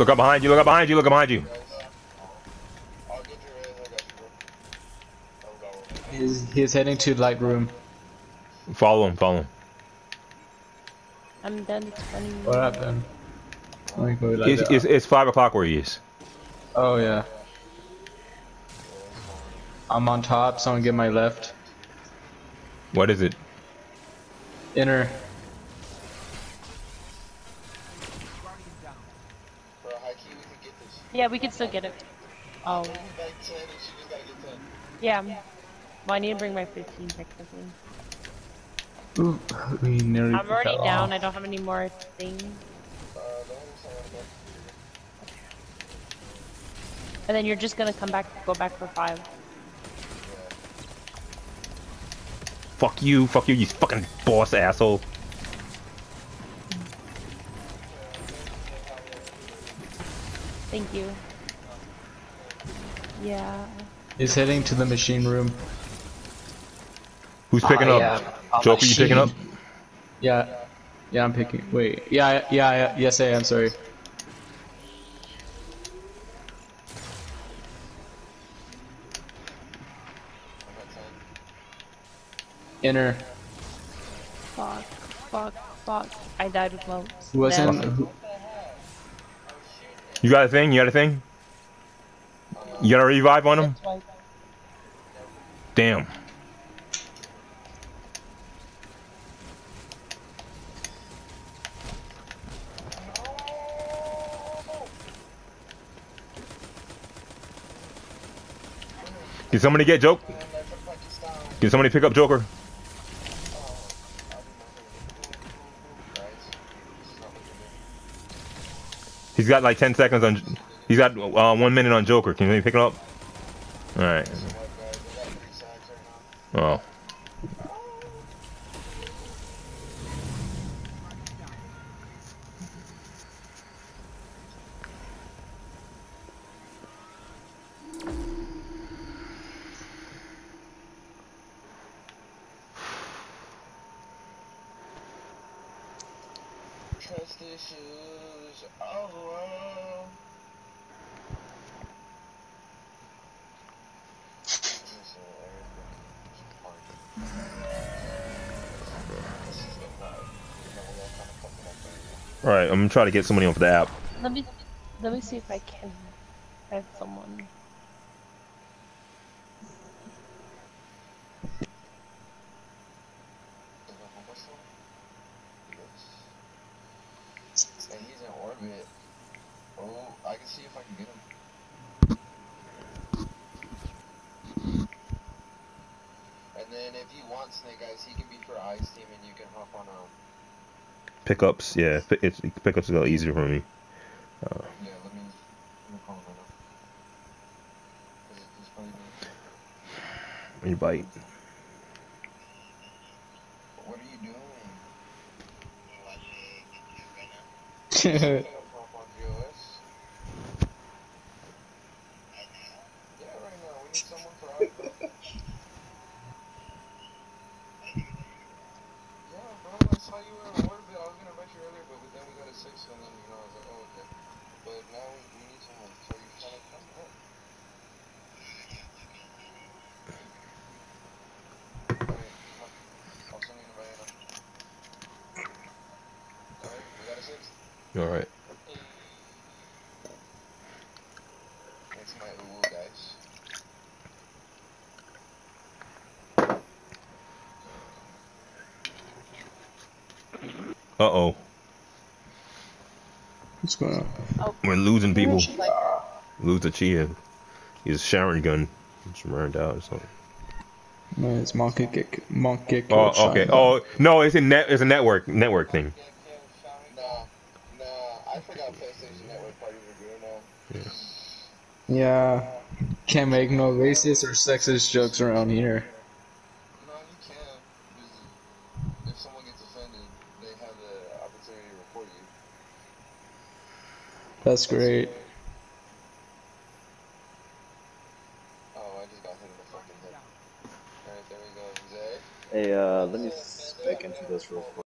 Look up behind you. Look up behind you. Look up behind you. I'll get your ass. I got you, bro. That was all. He's he's heading to light room. Follow him. Follow him. I'm done. It's funny. What happened? Let me go like It's, it's, it's five o'clock where he is. Oh yeah. I'm on top. Someone get my left. What is it? Inner. Yeah, we can still get it. Oh, Like 10 and she just gotta get 10. yeah. Well, I need to bring my 15 technically. Ooh, we nearly. I'm already down. off. I don't have any more things. Uh, don't understand what And then you're just gonna come back, go back for five. Fuck you. Fuck you. You fucking boss asshole. Thank you. Yeah. He's heading to the machine room. Who's picking Ah, up? yeah, a Joker, you picking up? Yeah. Yeah, I'm picking. Wait. Yeah, yeah, yeah. Yes, I am. Sorry. Inner. Fuck. Fuck. Fuck. I died with loads. Who wasn't? Then- Who, You got a thing? You got a thing? You got a revive on him? Damn. Can somebody get Joke? Can somebody pick up Joker? He's got like 10 seconds on. He's got uh, one minute on Joker. Can you pick it up? Alright. Oh. Trust issues. Oh, Alright, I'm gonna try to get somebody off the app. Let me let me see if I can find someone. And he's in orbit. Oh, I can see if I can get him. And then if you want Snake Eyes, he can be for Ice Team and you can hop on um Pickups, yeah. It's, pickups is a little easier for me. yeah, let me let me call him right now. 'Cause it- it's probably me. Invite. What are you doing? inner. Hop on GOS. Yeah, right now. We need someone for Ice. Yeah, bro, I saw you were in orbit. I was gonna invite you earlier, but then we got a six, and then, you know, I was like, oh, okay. But now we, we need someone, so you're trying to come up. Alright. That's my ooh, guys. Uh oh. What's going on? We're losing people. Lose the Chia. His Sharon gun. Just burned out or something. No, it's monkey get monkey. Oh, okay. Oh, no, it's a net. It's a network network thing. Nah, nah, I forgot PlayStation Network parties are doing now. Yeah. Can't make no racist or sexist jokes around here. No, you can. If someone gets offended, they have the opportunity to report you. That's great. Oh, I just got hit in the fucking head. Alright, there we go. Zay. Hey, uh, let me spec into this real quick.